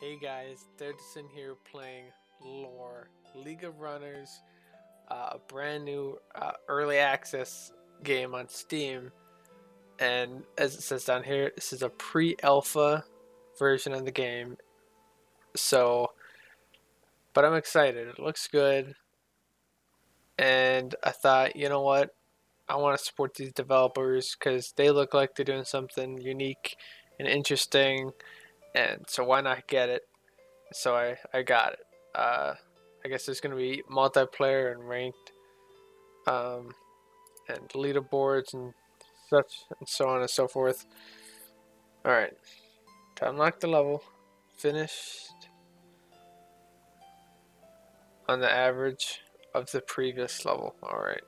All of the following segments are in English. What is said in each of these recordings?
Hey guys, Dirtson here playing Lore, League of Runners, uh, a brand new uh, early access game on Steam. And as it says down here, this is a pre-alpha version of the game. So, but I'm excited. It looks good. And I thought, you know what? I want to support these developers because they look like they're doing something unique and interesting and so why not get it? So I, I got it. Uh, I guess there's going to be multiplayer and ranked, um, and leaderboards and such, and so on and so forth. Alright, to unlock the level, finished on the average of the previous level. Alright,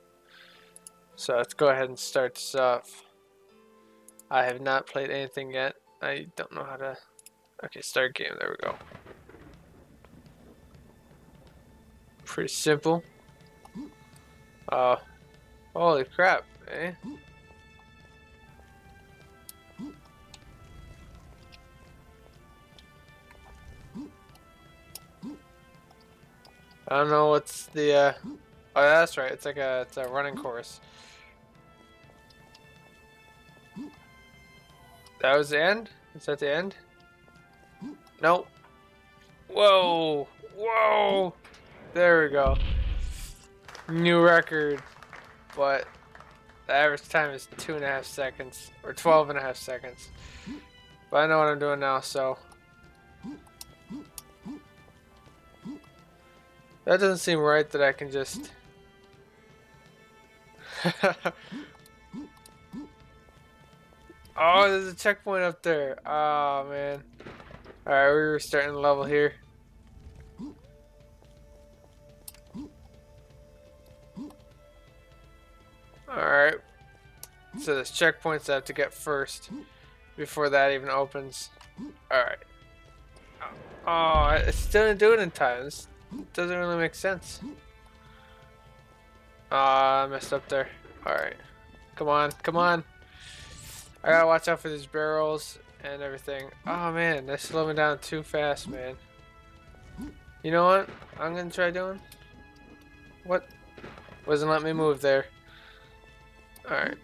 so let's go ahead and start this off. I have not played anything yet. I don't know how to Okay, start game. There we go. Pretty simple. Uh, holy crap, eh? I don't know what's the, uh, oh that's right, it's like a, it's a running course. That was the end? Is that the end? Nope. Whoa. Whoa. There we go. New record. But the average time is two and a half seconds. Or twelve and a half seconds. But I know what I'm doing now, so. That doesn't seem right that I can just... oh, there's a checkpoint up there. Oh, man. Alright, we're starting the level here. Alright. So there's checkpoints I have to get first before that even opens. Alright. Oh, it still didn't do it in time. This doesn't really make sense. Ah, I messed up there. Alright. Come on, come on. I gotta watch out for these barrels and everything. Oh man, they're slowing down too fast, man. You know what? I'm gonna try doing. What? Wasn't let me move there. Alright.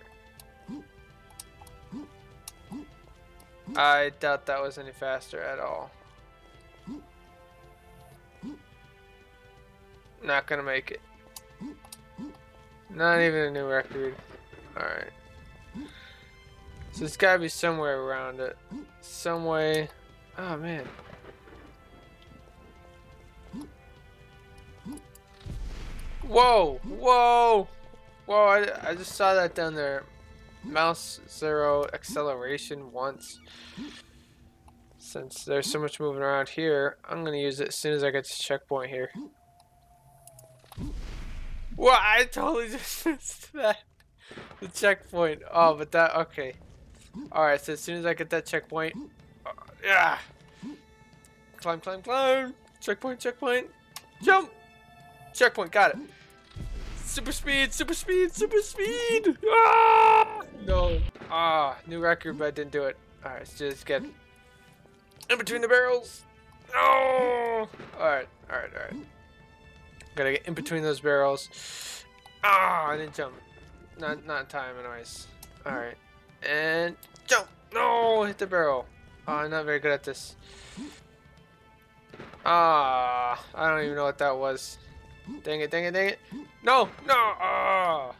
I doubt that was any faster at all. Not gonna make it. Not even a new record. Alright. So it's gotta be somewhere around it. Some way. Oh man. Whoa! Whoa! Whoa, I, I just saw that down there. Mouse zero acceleration once. Since there's so much moving around here, I'm gonna use it as soon as I get to checkpoint here. Well, I totally just missed that. The checkpoint. Oh, but that, okay. Alright, so as soon as I get that checkpoint, uh, yeah. Climb, climb, climb. Checkpoint, checkpoint. Jump. Checkpoint, got it. Super speed, super speed, super speed. Ah! No. Ah, new record, but I didn't do it. Alright, let's just get in between the barrels. No. Alright, alright, alright. Gotta get in between those barrels. Ah, I didn't jump. Not, not time, anyways. Alright. And jump! No, hit the barrel. Oh, I'm not very good at this. Ah, I don't even know what that was. Dang it, dang it, dang it. No, no, ah.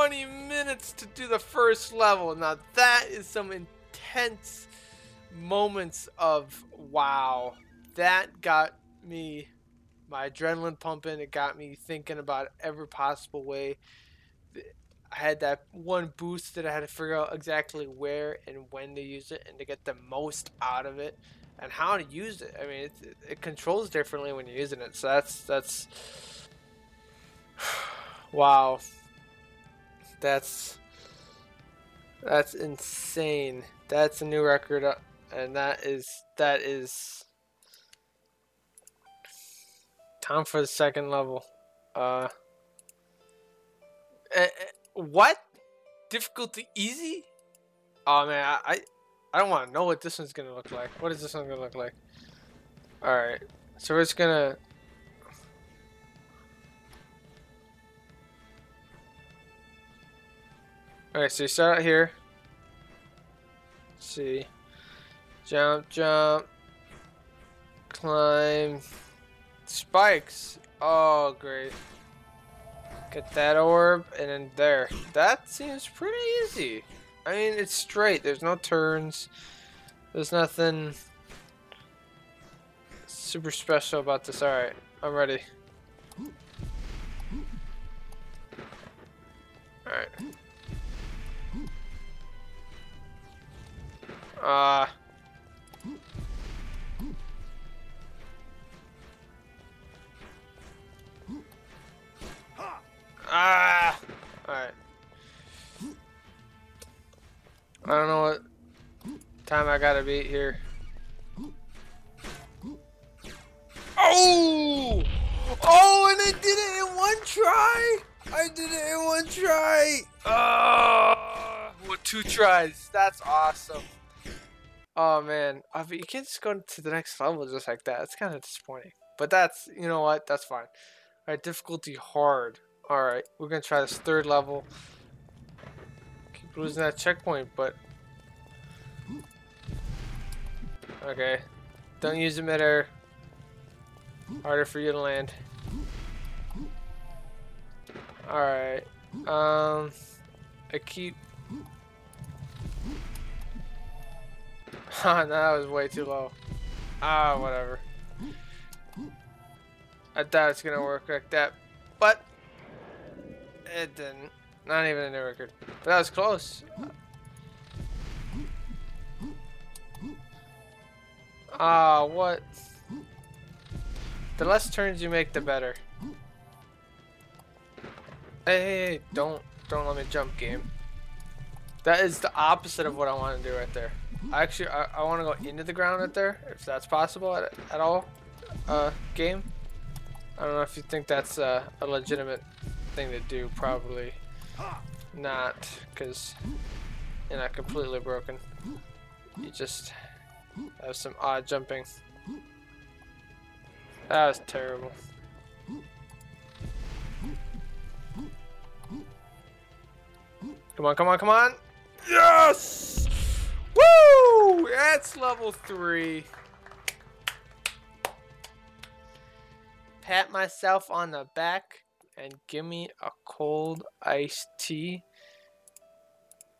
20 minutes to do the first level. Now that is some intense moments of wow. That got me my adrenaline pumping. It got me thinking about every possible way. I had that one boost that I had to figure out exactly where and when to use it and to get the most out of it and how to use it. I mean, it, it controls differently when you're using it. So that's that's wow. That's that's insane. That's a new record, uh, and that is that is time for the second level. Uh, uh what difficulty easy? Oh man, I I, I don't want to know what this one's gonna look like. What is this one gonna look like? All right, so we're just gonna Alright, so you start out here. Let's see. Jump, jump. Climb. Spikes. Oh, great. Get that orb, and then there. That seems pretty easy. I mean, it's straight. There's no turns. There's nothing super special about this. Alright, I'm ready. Alright. Uh. Ah! Alright. I don't know what time I gotta beat here. Oh! Oh, and I did it in one try! I did it in one try! Oh! With two tries. That's awesome. Oh man, but you can't just go to the next level just like that. It's kind of disappointing. But that's, you know what, that's fine. Alright, difficulty hard. Alright, we're gonna try this third level. Keep losing that checkpoint, but... Okay. Don't use the midair. Harder for you to land. Alright. Um... I keep no, that was way too low. Ah, whatever. I thought it's gonna work like that, but it didn't. Not even a new record. But that was close. Ah, what? The less turns you make, the better. Hey, hey, hey, don't, don't let me jump, game. That is the opposite of what I want to do right there. Actually, I, I want to go into the ground right there, if that's possible at, at all. Uh, game. I don't know if you think that's uh, a legitimate thing to do. Probably not, because you're not completely broken. You just have some odd jumping. That was terrible. Come on, come on, come on! Yes! That's level three. Pat myself on the back and give me a cold iced tea.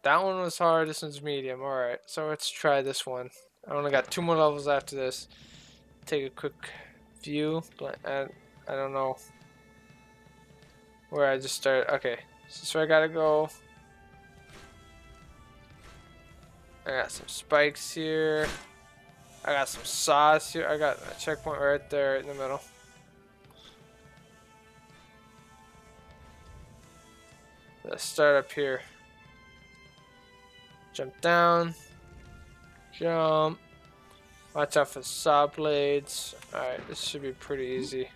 That one was hard. This one's medium. Alright, so let's try this one. I only got two more levels after this. Take a quick view. I, I don't know where I just started. Okay, so I gotta go I got some spikes here. I got some sauce here. I got a checkpoint right there in the middle. Let's start up here. Jump down. Jump. Watch out for saw blades. Alright, this should be pretty easy.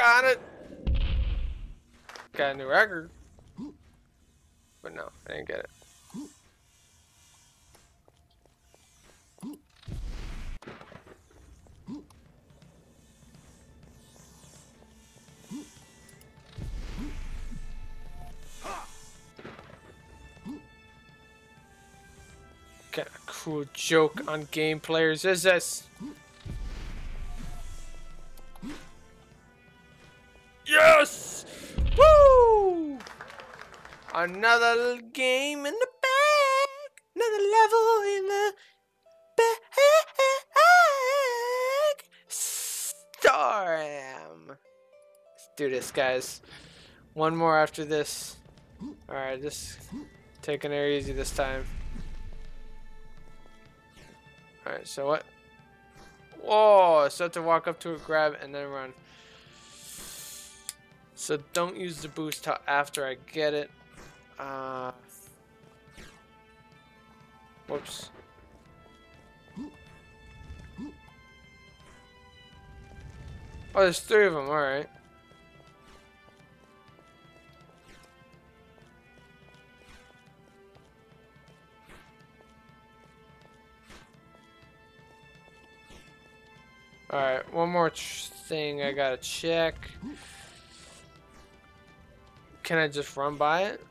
Got it! Got a new record. But no, I didn't get it. kind of cruel joke on game players is this? Another game in the bag. Another level in the bag. Storm. Let's do this, guys. One more after this. Alright, just taking it easy this time. Alright, so what? Whoa, so I have to walk up to it, grab, and then run. So don't use the boost till after I get it. Uh, whoops. Oh, there's three of them, alright. Alright, one more thing I gotta check. Can I just run by it?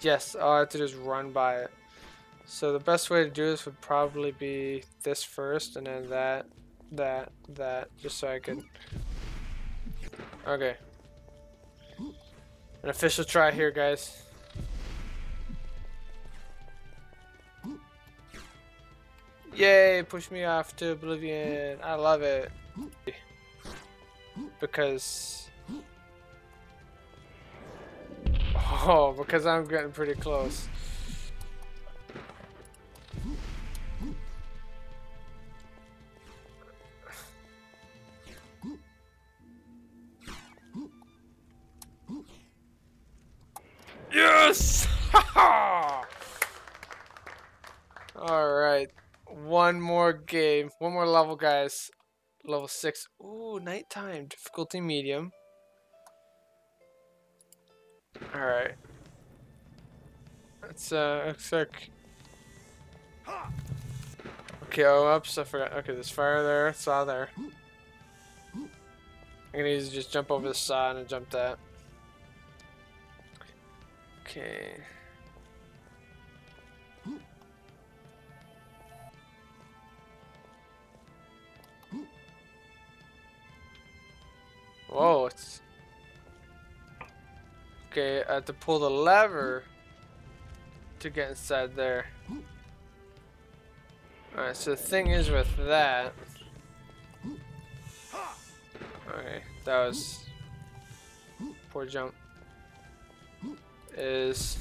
Yes, I'll have to just run by it. So the best way to do this would probably be this first and then that, that, that, just so I could... Okay. An official try here, guys. Yay, push me off to oblivion. I love it because oh because I'm getting pretty close Yes! Alright. One more game. One more level, guys. Level 6. Ooh, nighttime. Difficulty medium. Alright. That's, uh, looks like... Okay, oh, oops, I forgot. Okay, there's fire there. Saw there. I'm gonna use just jump over the saw and jump that. Okay. Okay, I have to pull the lever to get inside there. Alright, so the thing is with that... Okay, that was... Poor jump. Is...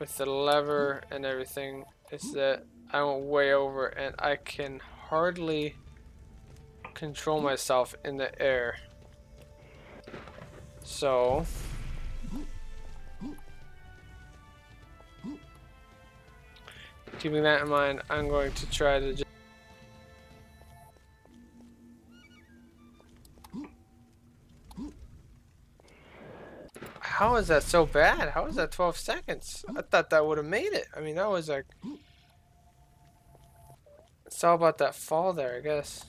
with the lever and everything is that I went way over and I can hardly control myself in the air. So keeping that in mind, I'm going to try to just How is that so bad? How is that 12 seconds? I thought that would have made it. I mean, that was like... It's all about that fall there, I guess.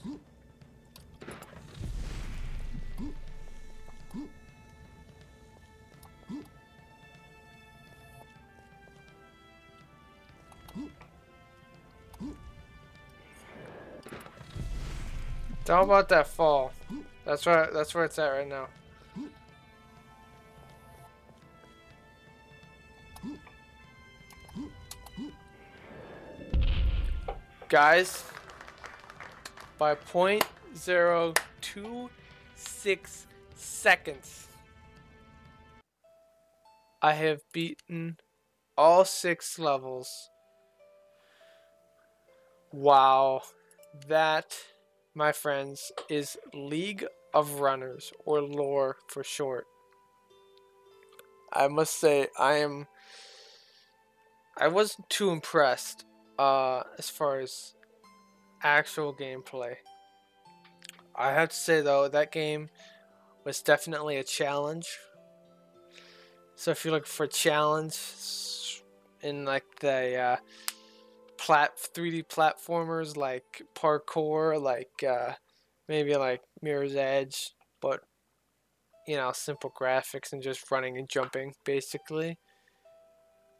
It's all about that fall. That's where that's where it's at right now. Guys, by 0.026 seconds, I have beaten all six levels. Wow, that, my friends, is League of Runners, or lore for short. I must say, I am. I wasn't too impressed uh, as far as actual gameplay. I have to say though, that game was definitely a challenge. So if you're looking for a challenge in like the uh, plat 3D platformers like parkour, like uh, maybe like Mirror's Edge, but you know, simple graphics and just running and jumping basically.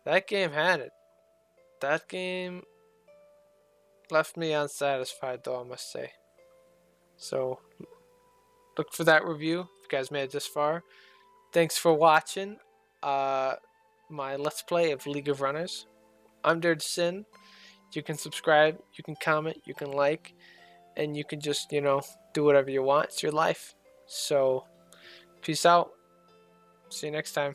That game had it. That game left me unsatisfied though, I must say. So look for that review if you guys made it this far. Thanks for watching uh, my Let's Play of League of Runners. I'm Dirty Sin. You can subscribe, you can comment, you can like, and you can just, you know, do whatever you want. It's your life. So, peace out. See you next time.